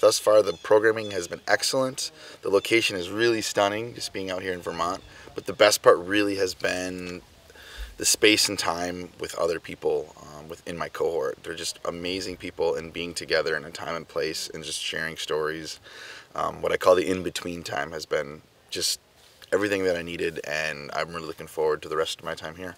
thus far the programming has been excellent. The location is really stunning, just being out here in Vermont. But the best part really has been the space and time with other people um, within my cohort. They're just amazing people and being together in a time and place and just sharing stories. Um, what I call the in-between time has been just everything that I needed and I'm really looking forward to the rest of my time here.